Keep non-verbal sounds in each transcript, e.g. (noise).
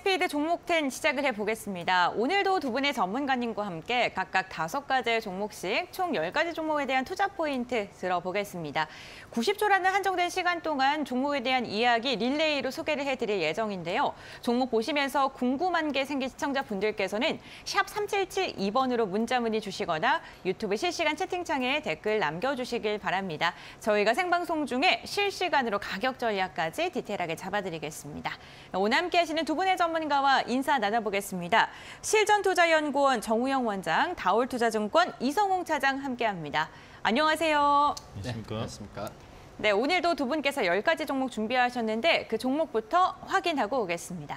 스피드 종목 10 시작을 해보겠습니다. 오늘도 두 분의 전문가님과 함께 각각 다섯 가지의 종목씩 총 10가지 종목에 대한 투자 포인트 들어보겠습니다. 90초라는 한정된 시간 동안 종목에 대한 이야기 릴레이로 소개를 해드릴 예정인데요. 종목 보시면서 궁금한 게 생긴 시청자분들께서는 샵 3772번으로 문자 문의 주시거나 유튜브 실시간 채팅창에 댓글 남겨주시길 바랍니다. 저희가 생방송 중에 실시간으로 가격 전략까지 디테일하게 잡아드리겠습니다. 오늘 함께 하시는 두 분의 전문가와 인사 나눠보겠습니다. 실전투자연구원 정우영 원장, 다올투자증권 이성홍 차장 함께합니다. 안녕하세요. 안녕하십니까? 안녕하십니까? 네, 오늘도 두 분께서 10가지 종목 준비하셨는데 그 종목부터 확인하고 오겠습니다.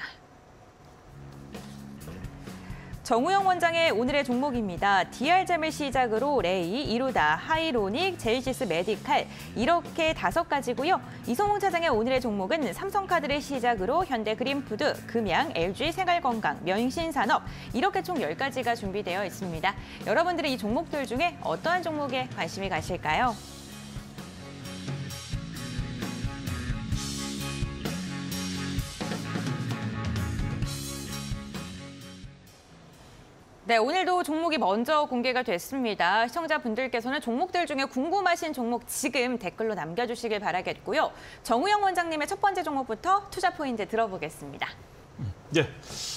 정우영 원장의 오늘의 종목입니다. 디알젬을 시작으로 레이, 이루다, 하이로닉, 제이시스메디칼 이렇게 다섯 가지고요. 이성홍 차장의 오늘의 종목은 삼성카드를 시작으로 현대 그린푸드, 금양, LG 생활건강, 면신산업 이렇게 총 10가지가 준비되어 있습니다. 여러분들이 이 종목들 중에 어떠한 종목에 관심이 가실까요? 네, 오늘도 종목이 먼저 공개가 됐습니다. 시청자분들께서는 종목들 중에 궁금하신 종목 지금 댓글로 남겨주시길 바라겠고요. 정우영 원장님의 첫 번째 종목부터 투자 포인트 들어보겠습니다. 네.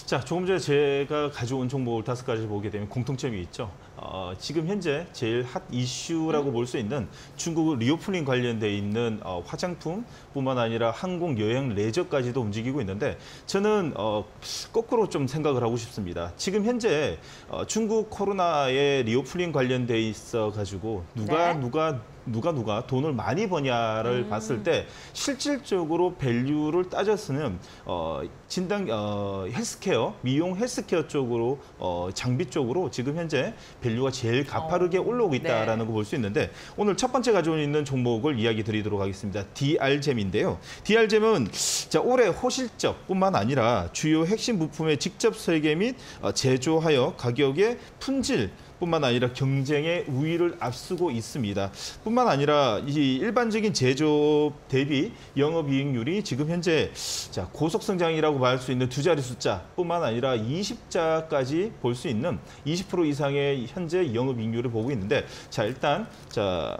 자, 조금 전에 제가 가져온 종목을 다섯 가지 보게 되면 공통점이 있죠. 어, 지금 현재 제일 hot issue라고 볼수 있는 중국 reopening 관련돼 있는 어, 화장품뿐만 아니라 항공, 여행, 레저까지도 움직이고 있는데 저는 어, 거꾸로 좀 생각을 하고 싶습니다. 지금 현재 어, 중국 코로나의 reopening 관련돼 있어 가지고 누가 네. 누가 누가 누가 돈을 많이 버냐를 음. 봤을 때 실질적으로 value를 따졌으면 어, 진단 어, 헬스케어 미용 헬스케어 쪽으로 어, 장비 쪽으로 지금 현재 value가 제일 가파르게 어, 올라오고 있다라는 네. 걸볼수 있는데 오늘 첫 번째 가지고 있는 종목을 이야기 드리도록 하겠습니다. 디알젬인데요. 디알젬은 자 올해 호실적뿐만 아니라 주요 핵심 부품의 직접 설계 및 어, 제조하여 가격의 품질 뿐만 아니라 경쟁의 우위를 앞서고 있습니다. 뿐만 아니라 이 일반적인 제조 대비 영업이익률이 지금 현재 자 고속 성장이라고 말 수 있는 두 자리 숫자뿐만 아니라 20자까지 볼 수 있는 20% 이상의 현재 영업이익률을 보고 있는데 자 일단 자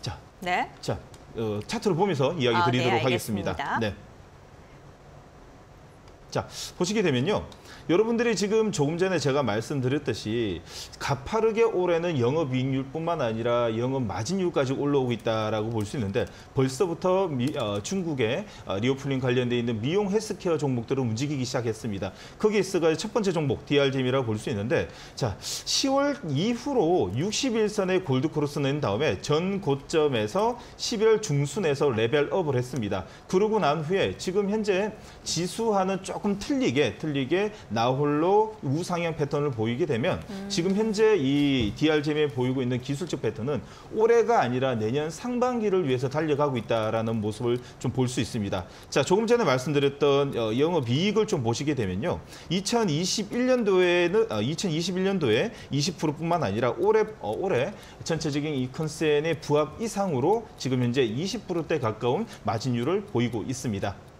자, 네. 자 어, 차트를 보면서 이야기 아, 네, 드리도록 알겠습니다. 하겠습니다. 네. 자, 보시게 되면요. 여러분들이 지금 조금 전에 제가 말씀드렸듯이 가파르게 올해는 영업이익률뿐만 아니라 영업 마진율까지 올라오고 있다라고 볼 수 있는데 벌써부터 미, 어, 중국의 어, reopening 관련돼 있는 미용 헬스케어 종목들은 움직이기 시작했습니다. 거기에 있어가 첫 번째 종목 디알젬이라고 볼 수 있는데 자 10월 이후로 60일선의 gold cross 낸 다음에 전 고점에서 11월 중순에서 level up을 했습니다. 그러고 난 후에 지금 현재 지수와는 조금 틀리게 틀리게 나홀로 우상향 패턴을 보이게 되면 지금 현재 이 DR잼에 보이고 있는 기술적 패턴은 올해가 아니라 내년 상반기를 위해서 달려가고 있다라는 모습을 좀 볼 수 있습니다. 자, 조금 전에 말씀드렸던 어, 영업 이익을 좀 보시게 되면요. 2021년도에는 어, 2021년도에 20%뿐만 아니라 올해 어, 올해 전체적인 이 컨센의 부합 이상으로 지금 현재 20%대 가까운 마진율을 보이고 있습니다.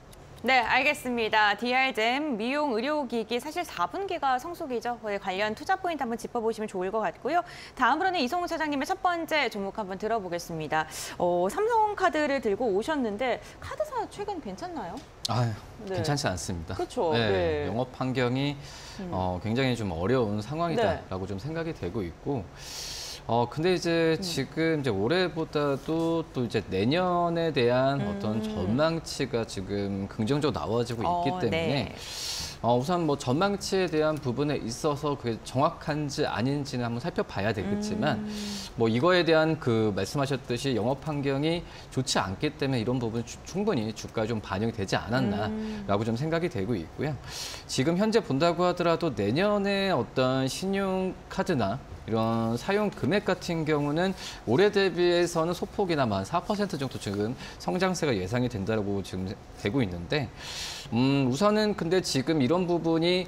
네, 알겠습니다. DR잼 미용 의료기기 사실 4분기가 성수기죠. 거기에 관련 투자 포인트 한번 짚어보시면 좋을 것 같고요. 다음으로는 이성우 차장님의 첫 번째 종목 한번 들어보겠습니다. 어, 삼성카드를 들고 오셨는데 카드사 최근 괜찮나요? 아유, 네. 괜찮지 않습니다. 그쵸, 네, 네. 영업 환경이 어, 굉장히 좀 어려운 네. 상황이다라고 좀 생각이 되고 있고. 어 근데 이제 음. 지금 이제 올해보다도 또 이제 내년에 대한 어떤 음. 전망치가 지금 긍정적으로 나와지고 있기 어, 때문에 네. 어, 우선 뭐 전망치에 대한 부분에 있어서 그게 정확한지 아닌지는 한번 살펴봐야 되겠지만 음. 뭐 이거에 대한 그 말씀하셨듯이 영업 환경이 좋지 않기 때문에 이런 부분 주- 충분히 주가에 좀 반영이 되지 않았나라고 좀 생각이 되고 있고요. 지금 현재 본다고 하더라도 내년에 어떤 신용카드나 이런 사용 금액 같은 경우는 올해 대비해서는 소폭이나마 한4% 정도 지금 성장세가 예상이 된다고 지금 되고 있는데 음, 우선은 근데 지금 이런 부분이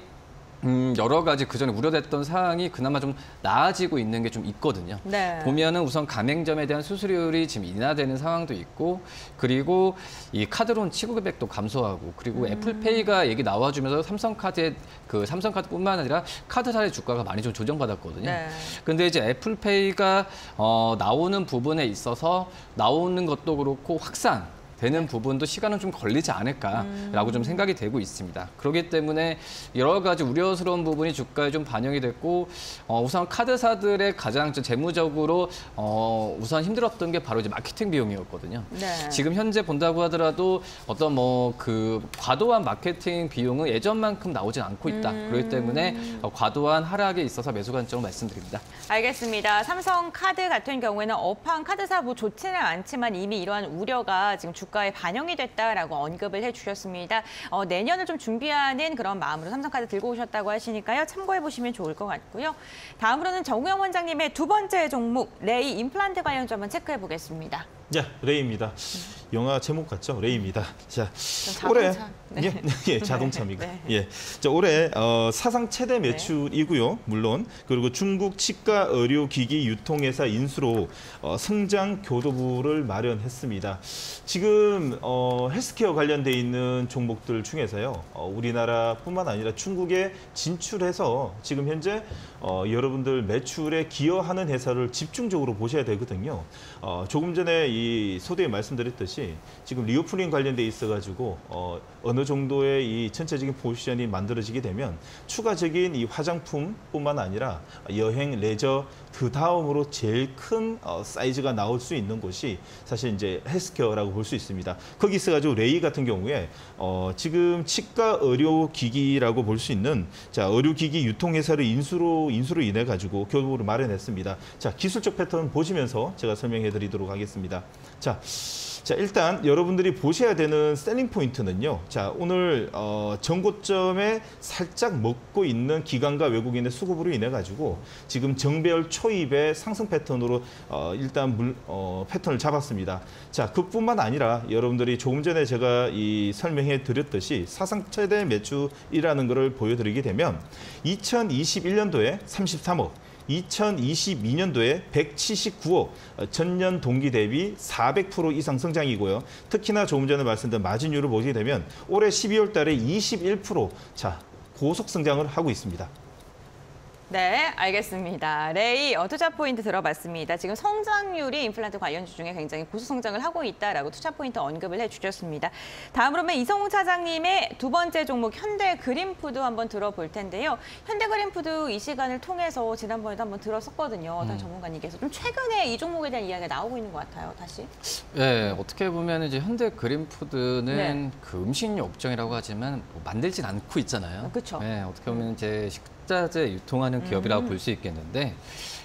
음, 여러 가지 그전에 우려됐던 사항이 그나마 좀 나아지고 있는 게 좀 있거든요. 네. 보면은 우선 가맹점에 대한 수수료율이 지금 인하되는 상황도 있고 그리고 이 카드론 치고 금액도 감소하고 그리고 음. 애플페이가 얘기 나와주면서 삼성카드의 그 삼성카드뿐만 아니라 카드사의 주가가 많이 좀 조정받았거든요. 네. 근데 이제 애플페이가 어, 나오는 부분에 있어서 나오는 것도 그렇고 확산 되는 부분도 시간은 좀 걸리지 않을까라고 좀 생각이 되고 있습니다. 그렇기 때문에 여러 가지 우려스러운 부분이 주가에 좀 반영이 됐고 어, 우선 카드사들의 가장 좀 재무적으로 어, 우선 힘들었던 게 바로 이제 마케팅 비용이었거든요. 네. 지금 현재 본다고 하더라도 어떤 뭐 그 과도한 마케팅 비용은 예전만큼 나오진 않고 있다. 그렇기 때문에 어, 과도한 하락에 있어서 매수 관점을 말씀드립니다. 알겠습니다. 삼성 카드 같은 경우에는 업황 카드사 뭐 좋지는 않지만 이미 이러한 우려가 지금 주 가에 반영이 됐다라고 언급을 해주셨습니다. 어, 내년을 좀 준비하는 그런 마음으로 삼성카드 들고 오셨다고 하시니까요. 참고해 보시면 좋을 것 같고요. 다음으로는 정우영 원장님의 두 번째 종목 레이 임플란트 관련 좀 한번 체크해 보겠습니다. 자, 레이입니다. 영화 제목 같죠? 레이입니다. 자, 자동차. 올해 네. 예, 예, (laughs) 자동차입니다. 네. 예, 자 올해 어, 사상 최대 매출이고요. 물론 그리고 중국 치과 의료 기기 유통회사 인수로 어, 성장 교두보를 마련했습니다. 지금 어, 헬스케어 관련돼 있는 종목들 중에서요, 어, 우리나라뿐만 아니라 중국에 진출해서 지금 현재 어, 여러분들 매출에 기여하는 회사를 집중적으로 보셔야 되거든요. 어, 조금 전에 서두에 말씀드렸듯이 지금 reopening 관련돼 있어가지고 어, 어느 정도의 이 전체적인 포지션이 만들어지게 되면 추가적인 이 화장품뿐만 아니라 여행, 레저 그 다음으로 제일 큰 어, 사이즈가 나올 수 있는 곳이 사실 이제 healthcare라고 볼 수 있습니다. 거기 있어가지고 레이 같은 경우에 어, 지금 치과 의료 기기라고 볼 수 있는 자 의료기기 유통회사를 인수로 인수로 인해 가지고 교부를 마련했습니다. 자 기술적 패턴 보시면서 제가 설명해드리도록 하겠습니다. 자. 자 일단 여러분들이 보셔야 되는 셀링 포인트는요. 자 오늘 어, 전고점에 살짝 먹고 있는 기관과 외국인의 수급으로 인해 가지고 지금 정배열 초입의 상승 패턴으로 어, 일단 물, 어, 패턴을 잡았습니다. 자 그뿐만 아니라 여러분들이 조금 전에 제가 이 설명해 드렸듯이 사상 최대 매출이라는 것을 보여드리게 되면 2021년도에 33억. 2022년도에 179억, 어, 전년 동기 대비 400% 이상 성장이고요. 특히나 조금 전에 말씀드린 마진율을 보게 되면 올해 12월 달에 21% 자, 고속 성장을 하고 있습니다. 네, 알겠습니다. 레이 어, 투자 포인트 들어봤습니다. 지금 성장률이 임플란트 관련주 중에 굉장히 고수 성장을 하고 있다라고 투자 포인트 언급을 해주셨습니다. 다음으로는 이성우 차장님의 두 번째 종목 현대 그린푸드 한번 들어볼 텐데요. 현대 그린푸드 이 시간을 통해서 지난번에도 한번 들었었거든요. 어떤 전문가님께서 좀 최근에 이 종목에 대한 이야기가 나오고 있는 것 같아요. 다시. 예, 어떻게 보면 이제 현대 그린푸드는 네. 그 음식료 업종이라고 하지만 뭐 만들진 않고 있잖아요. 그쵸. 예, 어떻게 보면 이제 식 자재 유통하는 기업이라고 음. 볼수 있겠는데,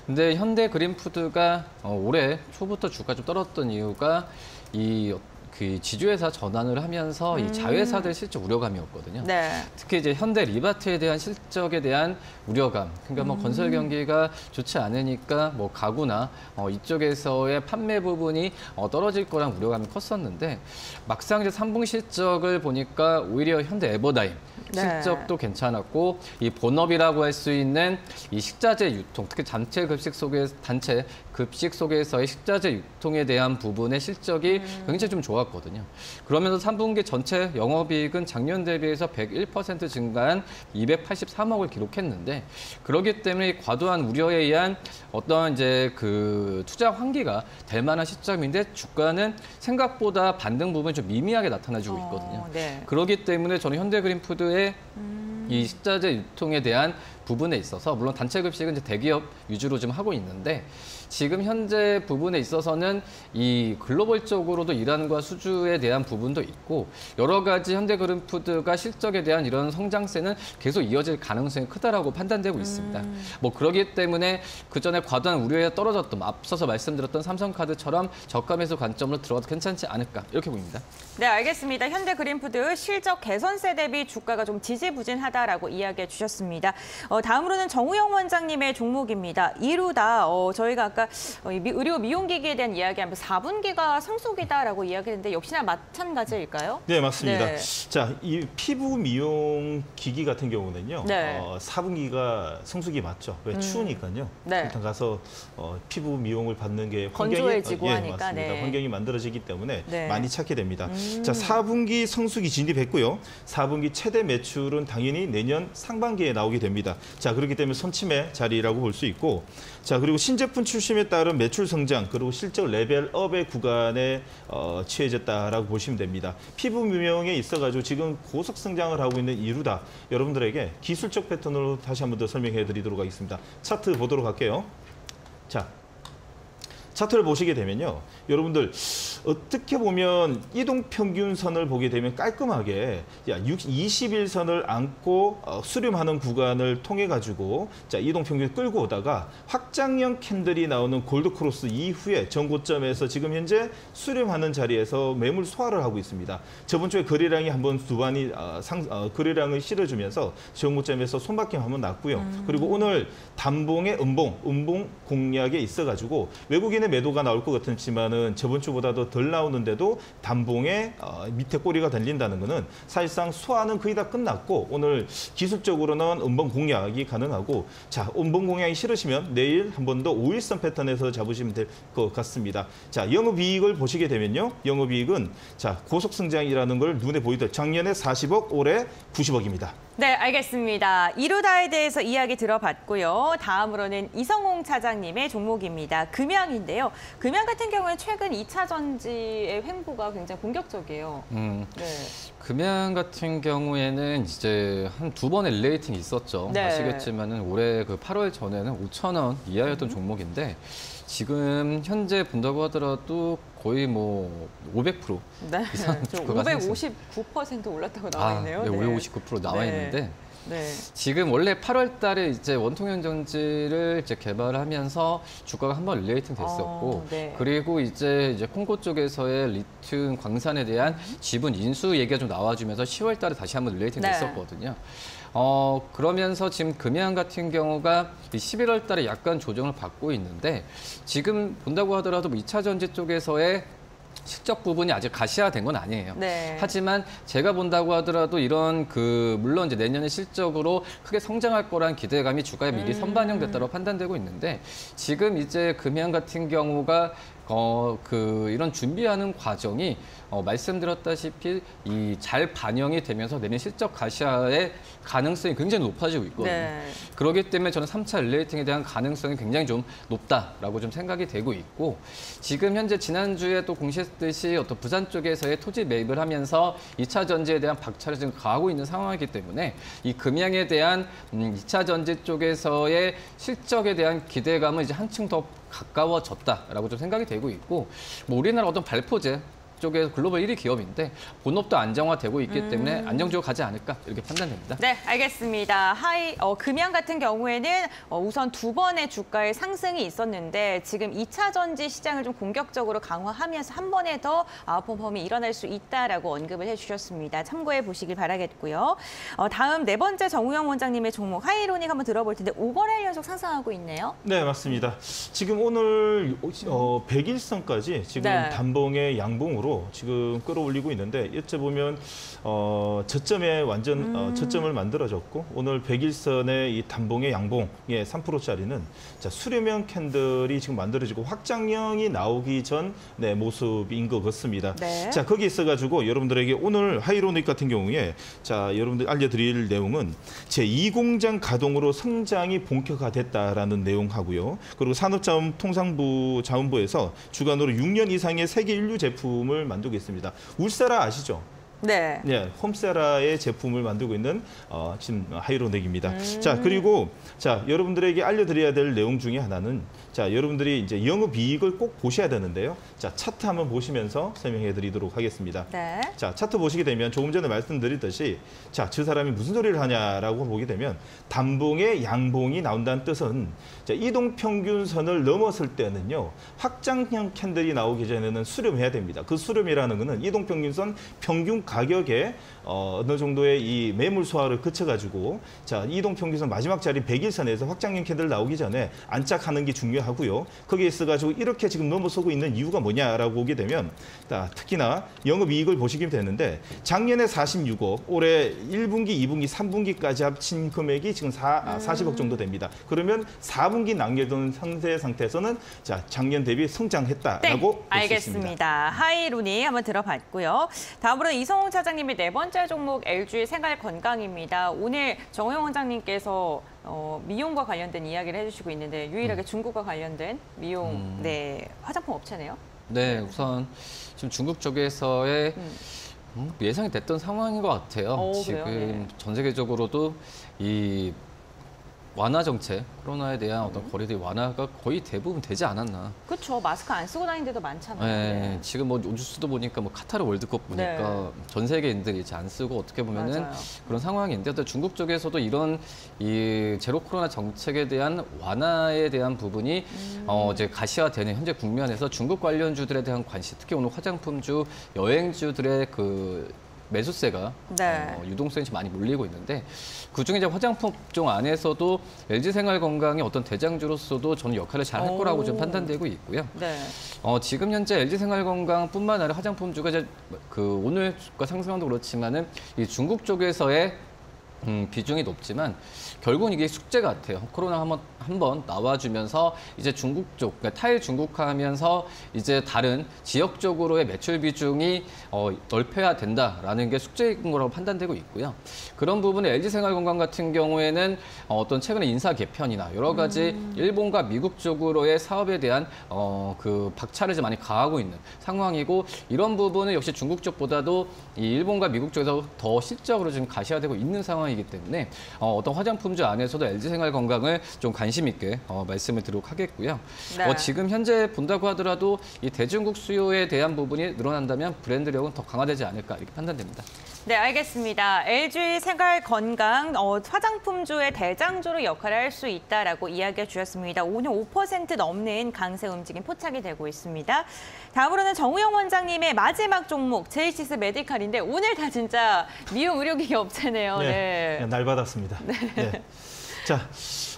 근데 현대 그린푸드가 어, 올해 초부터 주가 좀 떨어졌던 이유가 이 그 지주회사 전환을 하면서 이 자회사들 실적 우려감이었거든요. 음. 네. 특히 이제 현대 리바트에 대한 실적에 대한 우려감. 그러니까 뭐 건설 경기가 좋지 않으니까 뭐 가구나 어, 이쪽에서의 판매 부분이 어, 떨어질 거란 우려감이 컸었는데 막상 이제 3분 실적을 보니까 오히려 현대 에버다임 네. 실적도 괜찮았고 이 본업이라고 할 수 있는 이 식자재 유통 특히 단체 급식 속에 단체 급식 속에서의 식자재 유통에 대한 부분의 실적이 굉장히 좀 좋았거든요. 그러면서 3분기 전체 영업이익은 작년 대비해서 101% 증가한 283억을 기록했는데 그렇기 때문에 이 과도한 우려에 의한 어떤 이제 그 투자 환기가 될 만한 시점인데 주가는 생각보다 반등 부분이 좀 미미하게 나타나주고 있거든요. 어, 네. 그렇기 때문에 저는 현대그린푸드의 이 식자재 유통에 대한 부분에 있어서 물론 단체 급식은 이제 대기업 위주로 좀 하고 있는데 지금 현재 부분에 있어서는 이 글로벌적으로도 이란과 수주에 대한 부분도 있고 여러 가지 현대그린푸드가 실적에 대한 이런 성장세는 계속 이어질 가능성이 크다라고 판단되고 있습니다. 뭐 그러기 때문에 그 전에 과도한 우려에 떨어졌던 앞서서 말씀드렸던 삼성카드처럼 저가 매수 관점으로 들어가도 괜찮지 않을까 이렇게 보입니다. 네, 알겠습니다. 현대 그린푸드 실적 개선세 대비 주가가 좀 지지부진하다라고 이야기해 주셨습니다. 어, 어, 다음으로는 정우영 원장님의 종목입니다. 이루다 어, 저희가 아까 어, 의료 미용기기에 대한 이야기하면서 4분기가 성수기다라고 이야기했는데 역시나 마찬가지일까요? 네, 맞습니다. 네. 자, 이 피부 미용 기기 같은 경우는요. 네. 어, 4분기가 성수기 맞죠. 왜 음. 추우니까요. 네. 일단 가서 어, 피부 미용을 받는 게 건조해지고 어, 예, 하니까, 맞습니다. 네. 환경이 만들어지기 때문에 네. 많이 찾게 됩니다. 음. 자, 4분기 성수기 진입했고요. 4분기 최대 매출은 당연히 내년 상반기에 나오게 됩니다. 자, 그렇기 때문에 선침의 자리라고 볼 수 있고 자, 그리고 신제품 출시에 따른 매출 성장 그리고 실적 레벨업의 구간에 어, 취해졌다라고 보시면 됩니다. 피부 미용에 있어 가지고 지금 고속 성장을 하고 있는 이루다 여러분들에게 기술적 패턴으로 다시 한 번 더 설명해 드리도록 하겠습니다. 차트 보도록 할게요. 자, 차트를 보시게 되면요. 여러분들 어떻게 보면 이동 평균선을 보게 되면 깔끔하게 야, 20일선을 안고 어, 수렴하는 구간을 통해 가지고 자, 이동 평균 끌고 오다가 확장형 candle이 나오는 gold cross 이후에 전고점에서 지금 현재 수렴하는 자리에서 매물 소화를 하고 있습니다. 저번 주에 거래량이 한번 두 반이 어, 상 어, 거래량을 실어주면서 전고점에서 손바뀜 한번 났고요. 그리고 오늘 단봉의 음봉, 음봉 공략에 있어 가지고 외국인의 매도가 나올 것 같지만은 저번 주보다도 덜 나오는데도 단봉의 어, 밑에 꼬리가 달린다는 것은 사실상 소화는 거의 다 끝났고 오늘 기술적으로는 음봉 공략이 가능하고 자 음봉 공략이 싫으시면 내일 한 번 더 5일선 패턴에서 잡으시면 될 것 같습니다. 자 영업이익을 보시게 되면요, 영업이익은 자 고속 성장이라는 걸 눈에 보이듯 작년에 40억, 올해 90억입니다. 네, 알겠습니다. 이루다에 대해서 이야기 들어봤고요. 다음으로는 이성홍 차장님의 종목입니다. 금양인데요. 금양 같은 경우는 최근 2차 전지의 횡보가 굉장히 공격적이에요. 음, 네. 금양 같은 경우에는 이제 한 두 번의 rerating이 있었죠. 네. 아시겠지만 은 올해 그 8월 전에는 5천 원 이하였던 음. 종목인데 지금 현재 본다고 하더라도 거의 뭐 500% 네. 이상 저 주가가 559% 올랐다고 나와 있네요. 네, 559% 나와 네. 있는데 네. 지금 원래 8월 달에 이제 원통형 전지를 이제 개발하면서 주가가 한번 rerating 됐었고 어, 네. 그리고 이제 이제 콩고 쪽에서의 리튬 광산에 대한 지분 인수 얘기가 좀 나와주면서 10월 달에 다시 한번 rerating 네. 됐었거든요. 어, 그러면서 지금 금양 같은 경우가 이 11월 달에 약간 조정을 받고 있는데 지금 본다고 하더라도 뭐 2차 전지 쪽에서의 실적 부분이 아직 가시화된 건 아니에요. 네. 하지만 제가 본다고 하더라도 이런 그 물론 이제 내년에 실적으로 크게 성장할 거란 기대감이 주가에 미리 음. 선반영됐다고 판단되고 있는데 지금 이제 금양 같은 경우가 어 그 이런 준비하는 과정이 어 말씀드렸다시피 이 잘 반영이 되면서 내년 실적 가시화의 가능성이 굉장히 높아지고 있거든요. 네. 그렇기 때문에 저는 3차 릴레이팅에 대한 가능성이 굉장히 좀 높다라고 좀 생각이 되고 있고 지금 현재 지난주에 또 공시했듯이 어떤 부산 쪽에서의 토지 매입을 하면서 2차 전지에 대한 박차를 지금 가하고 있는 상황이기 때문에 이 금양에 대한 음, 2차 전지 쪽에서의 실적에 대한 기대감은 이제 한층 더 가까워졌다라고 좀 생각이 되고 있고 뭐 우리나라 어떤 발포제 쪽에 글로벌 1위 기업인데 본업도 안정화되고 있기 때문에 안정적으로 가지 않을까 이렇게 판단됩니다. 네, 알겠습니다. 하이 어, 금양 같은 경우에는 어, 우선 두 번의 주가의 상승이 있었는데 지금 2차 전지 시장을 좀 공격적으로 강화하면서 한 번에 더 아웃퍼폼이 일어날 수 있다라고 언급을 해주셨습니다. 참고해 보시길 바라겠고요. 어, 다음 네 번째 정우영 원장님의 종목 하이로닉 한번 들어볼 텐데 5거래일 연속 상승하고 있네요. 네, 맞습니다. 지금 오늘 어, 100일선까지 지금 네. 단봉의 양봉으로 지금 끌어올리고 있는데 이때 보면 어, 저점에 완전 어, 저점을 만들어졌고 오늘 100일선의 이 단봉의 양봉의 3%짜리는 자, 수렴형 캔들이 지금 만들어지고 확장형이 나오기 전 네, 모습인 것 같습니다. 네. 자, 거기 있어가지고 여러분들에게 오늘 하이로닉 같은 경우에 자, 여러분들 알려드릴 내용은 제 2공장 가동으로 성장이 본격화됐다라는 내용하고요. 그리고 산업자원통상부 자원부에서 주간으로 6년 이상의 세계 인류 제품을 만들고 있습니다. 울세라 아시죠? 네. 네, 홈세라의 제품을 만들고 있는 어, 지금 하이로넥입니다. 음. 자 그리고 자 여러분들에게 알려드려야 될 내용 중에 하나는 자 여러분들이 이제 영업 이익을 꼭 보셔야 되는데요. 자 차트 한번 보시면서 설명해드리도록 하겠습니다. 네. 자 차트 보시게 되면 조금 전에 말씀드렸듯이 자저 사람이 무슨 소리를 하냐라고 보게 되면 단봉의 양봉이 나온다는 뜻은 자 이동 평균선을 넘었을 때는요 확장형 candle이 나오기 전에는 수렴해야 됩니다. 그 수렴이라는 것은 이동 평균선 평균 가격에 어, 어느 정도의 이 매물 소화를 거쳐가지고 자 이동 평균선 마지막 자리 100일선에서 확장형 candle 나오기 전에 안착하는 게 중요하고요. 거기에 있어가지고 이렇게 지금 넘어서고 있는 이유가 뭐냐라고 보게 되면 자, 특히나 영업이익을 보시게 되는데 작년에 46억, 올해 1분기, 2분기, 3분기까지 합친 금액이 지금 4, 아, 40억 정도 됩니다. 그러면 4분기 남겨둔 상세 상태에서는 자 작년 대비 성장했다라고 네, 볼수 있습니다. 알겠습니다. 하이로니 한번 들어봤고요. 다음으로 이성 훈 차장님의 네 번째 종목 LG 생활 건강입니다. 오늘 정호영 원장님께서 어, 미용과 관련된 이야기를 해주시고 있는데 음. 유일하게 중국과 관련된 미용 네 화장품 업체네요. 네, 우선 지금 중국 쪽에서의 음. 음, 예상이 됐던 상황인 것 같아요. 오, 지금 그래요? 네. 전 세계적으로도 이 완화 정책, 코로나에 대한 어떤 거리두기 완화가 거의 대부분 되지 않았나. 그렇죠. 마스크 안 쓰고 다니는 데도 많잖아요. 네, 네. 지금 뭐 뉴스도 보니까 뭐 카타르 월드컵 보니까 네. 전 세계인들이 이제 안 쓰고 어떻게 보면은 맞아요. 그런 상황인데 또 중국 쪽에서도 이런 이 제로 코로나 정책에 대한 완화에 대한 부분이 음. 어 이제 가시화되는 현재 국면에서 중국 관련주들에 대한 관심, 특히 오늘 화장품주, 여행주들의 그 매수세가 네. 어, 유동성이 좀 많이 몰리고 있는데 그중에 이제 화장품 종 안에서도 LG 생활건강이 어떤 대장주로서도 저는 역할을 잘할 오. 거라고 좀 판단되고 있고요. 네. 어, 지금 현재 LG 생활건강뿐만 아니라 화장품주가 이제 그 오늘 주가 상승도 그렇지만은 이 중국 쪽에서의 음, 비중이 높지만 결국은 이게 숙제 같아요. 코로나 한번 한번 나와주면서 이제 중국 쪽, 그러니까 타일 중국화하면서 이제 다른 지역적으로의 매출 비중이 어, 넓혀야 된다라는 게 숙제인 거라고 판단되고 있고요. 그런 부분에 LG 생활건강 같은 경우에는 어, 어떤 최근에 인사 개편이나 여러 가지 일본과 미국 쪽으로의 사업에 대한 어, 그 박차를 좀 많이 가하고 있는 상황이고 이런 부분은 역시 중국 쪽보다도 이 일본과 미국 쪽에서 더 실적으로 지금 가시화되고 있는 상황이기 때문에 어, 어떤 화장품 주 안에서도 LG 생활 건강을 좀 관심 있게 어, 말씀을 드리도록 하겠고요. 네. 어, 지금 현재 본다고 하더라도 이 대중국 수요에 대한 부분이 늘어난다면 브랜드력은 더 강화되지 않을까 이렇게 판단됩니다. 네, 알겠습니다. LG 생활 건강 어, 화장품주의 대장주로 역할을 할 수 있다라고 이야기해 주셨습니다. 오늘 5% 넘는 강세 움직임 포착이 되고 있습니다. 다음으로는 정우영 원장님의 마지막 종목 제이시스 메디칼인데 오늘 다 진짜 미용 의료기기 업체네요. 네. 네, 날 받았습니다. 네. 자,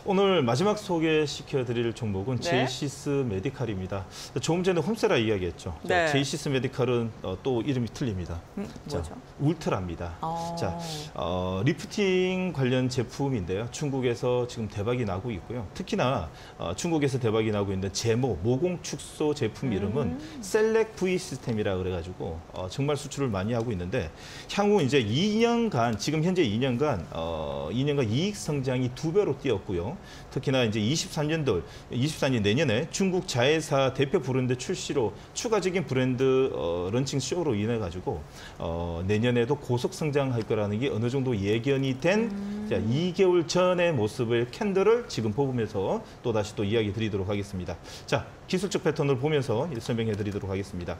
오늘 마지막 소개시켜 드릴 종목은 네. 제이시스 메디칼입니다. 조금 전에 홈세라 이야기했죠. 자, 네. 제이시스 메디칼은 어, 또 이름이 틀립니다. 음, 자, 뭐죠? 울트라입니다. 어. 자, 어, 리프팅 관련 제품인데요. 중국에서 지금 대박이 나고 있고요. 특히나 어, 중국에서 대박이 나고 있는 제모 모공 축소 제품 이름은 셀렉 V 시스템이라 그래가지고 어, 정말 수출을 많이 하고 있는데 향후 이제 2년간 지금 현재 2년간 어, 2년간 이익 성장이 두 배로 뛰었고요. 특히나 이제 23년도 24년 내년에 중국 자회사 대표 브랜드 출시로 추가적인 브랜드 어, launching show로 인해 가지고 어, 내년에도 고속 성장할 거라는 게 어느 정도 예견이 된 자, 2개월 전의 모습을 candle을 지금 보면서 또 다시 또 이야기 드리도록 하겠습니다. 자, 기술적 패턴을 보면서 설명해 드리도록 하겠습니다.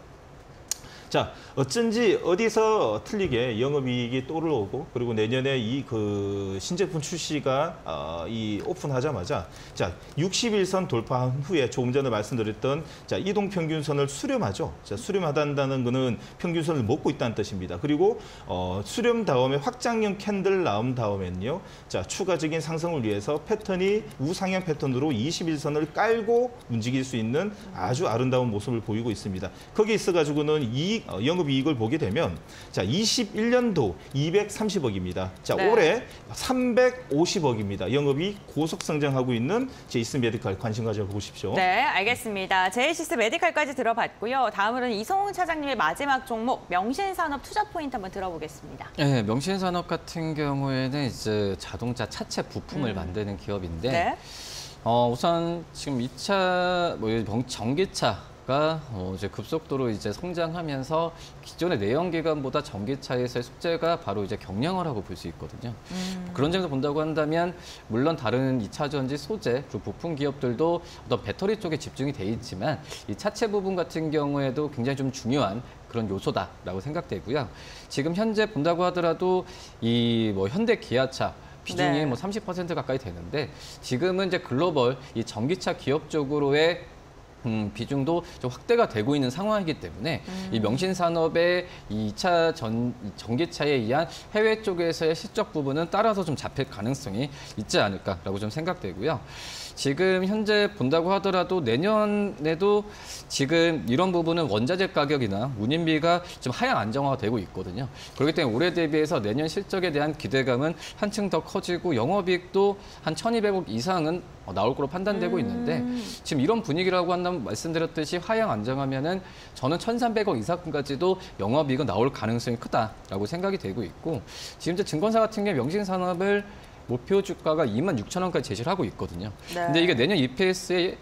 자, 어쩐지 어디서 틀리게 영업이익이 떠오르고 그리고 내년에 이 그 신제품 출시가 어, 이 오픈하자마자 자 61선 돌파한 후에 조금 전에 말씀드렸던 자 이동 평균선을 수렴하죠. 자 수렴하다는 거는 평균선을 먹고 있다는 뜻입니다. 그리고 어, 수렴 다음에 확장형 캔들 나온 다음에는요. 자 추가적인 상승을 위해서 패턴이 우상향 패턴으로 21선을 깔고 움직일 수 있는 아주 아름다운 모습을 보이고 있습니다. 거기에 있어가지고는 이익 어, 영업이익을 보게 되면 자 21년도 230억입니다. 자 네. 올해 350억입니다. 영업이익 고속 성장하고 있는 제이시스 메디칼 관심 가져 보십시오. 네, 알겠습니다. 제이시스 메디칼까지 들어봤고요. 다음으로는 이성훈 차장님의 마지막 종목 명신산업 투자 포인트 한번 들어보겠습니다. 네, 명신산업 같은 경우에는 이제 자동차 차체 부품을 음. 만드는 기업인데 네. 어, 우선 지금 2차 뭐이 전기차 가 어, 이제 급속도로 이제 성장하면서 기존의 내연기관보다 전기차에서의 숙제가 바로 이제 경량을 하고 볼 수 있거든요. 음. 그런 점에서 본다고 한다면 물론 다른 2차 전지 소재 그 부품 기업들도 어떤 배터리 쪽에 집중이 돼 있지만 이 차체 부분 같은 경우에도 굉장히 좀 중요한 그런 요소다라고 생각되고요. 지금 현재 본다고 하더라도 이 뭐 현대 기아차 비중이 네. 뭐30% 가까이 되는데 지금은 이제 글로벌 이 전기차 기업 쪽으로의 음, 비중도 좀 확대가 되고 있는 상황이기 때문에 이 명신 산업의 이 2차 전, 전기차에 의한 해외 쪽에서의 실적 부분은 따라서 좀 잡힐 가능성이 있지 않을까라고 좀 생각되고요. 지금 현재 본다고 하더라도 내년에도 지금 이런 부분은 원자재 가격이나 운임비가 좀 하향 안정화가 되고 있거든요. 그렇기 때문에 올해 대비해서 내년 실적에 대한 기대감은 한층 더 커지고 영업이익도 한 1,200억 이상은 어, 나올 거로 판단되고 있는데 지금 이런 분위기라고 한다면 말씀드렸듯이 하향 안정하면은 저는 1,300억 이상까지도 영업이익은 나올 가능성이 크다라고 생각이 되고 있고 지금 이제 증권사 같은 경우 명신 산업을 목표 주가가 2만 6천 원까지 제시를 하고 있거든요. 네. 근데 이게 내년 EPS의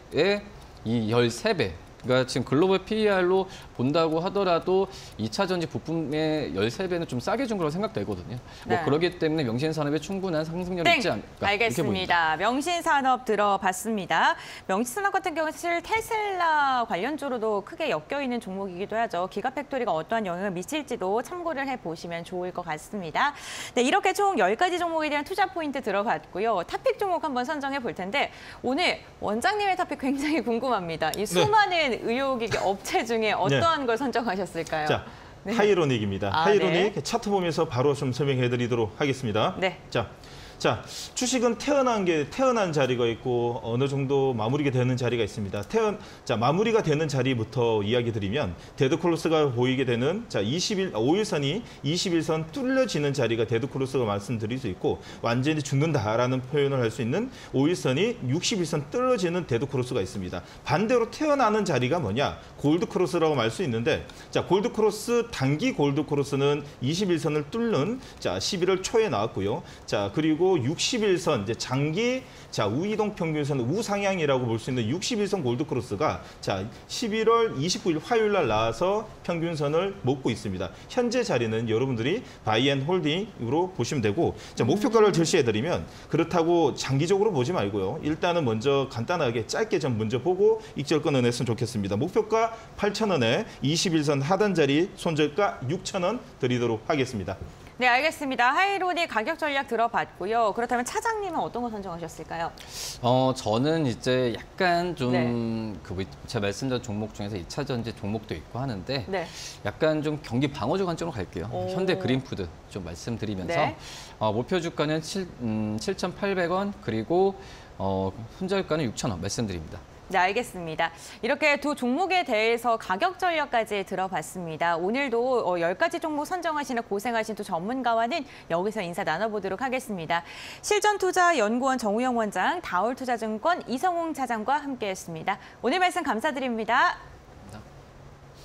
이 13배 그러니까 지금 글로벌 PER로 본다고 하더라도 2차 전지 부품의 13배는 좀 싸게 준 거라고 생각되거든요. 네. 뭐 그렇기 때문에 명신 산업에 충분한 상승률이 땡! 있지 않을까. 알겠습니다. 명신 산업 들어봤습니다. 명신 산업 같은 경우는 사실 테슬라 관련주로도 크게 엮여 있는 종목이기도 하죠. 기가팩토리가 어떠한 영향을 미칠지도 참고를 해 보시면 좋을 것 같습니다. 네, 이렇게 총 10가지 종목에 대한 투자 포인트 들어봤고요. top pick 종목 한번 선정해 볼 텐데 오늘 원장님의 top pick 굉장히 궁금합니다. 네. 이 수많은 의료기기 업체 중에 어떠한 걸 선정하셨을까요? 자, 네. 하이로닉입니다. 아, 하이로닉 네. 차트 보면서 바로 좀 설명해 드리도록 하겠습니다. 네. 자, 자, 주식은 태어난 게 태어난 자리가 있고 어느 정도 마무리가 되는 자리가 있습니다. 태어 자, 마무리가 되는 자리부터 이야기 드리면 데드 크로스가 보이게 되는 자, 20일 5일선이 20일선 뚫려지는 자리가 데드 크로스가 말씀드릴 수 있고 완전히 죽는다라는 표현을 할 수 있는 5일선이 60일선 뚫려지는 데드 크로스가 있습니다. 반대로 태어나는 자리가 뭐냐? 골드 크로스라고 말 수 있는데 자, 골드 크로스 단기 골드 크로스는 20일선을 뚫는 자, 11월 초에 나왔고요. 자, 그리고 60일선 이제 장기 자, 우이동 평균선 우상향이라고 볼 수 있는 60일선 골드크로스가 자, 11월 29일 화요일 날 나와서 평균선을 먹고 있습니다. 현재 자리는 여러분들이 buy and holding으로 보시면 되고 자, 목표가를 제시해 드리면 그렇다고 장기적으로 보지 말고요. 일단은 먼저 간단하게 짧게 좀 먼저 보고 익절 끊어냈으면 좋겠습니다. 목표가 8,000원에 20일선 하단 자리 손절가 6,000원 드리도록 하겠습니다. 네, 알겠습니다. 하이로닉 가격 전략 들어봤고요. 그렇다면 차장님은 어떤 거 선정하셨을까요? 어, 저는 이제 약간 네. 좀, 그, 제가 말씀드린 종목 중에서 2차 전지 종목도 있고 하는데, 네. 약간 좀 경기 방어주 관점으로 갈게요. 오. 현대 그린푸드 좀 말씀드리면서, 네. 어, 목표 주가는 7, 음, 7,800원, 그리고, 어, 손절가는 6,000원 말씀드립니다. 네, 알겠습니다. 이렇게 두 종목에 대해서 가격 전략까지 들어봤습니다. 오늘도 어, 10가지 종목 선정하시는 고생하신 두 전문가와는 여기서 인사 나눠보도록 하겠습니다. 실전투자연구원 정우영 원장, 다올투자증권 이성웅 차장과 함께했습니다. 오늘 말씀 감사드립니다.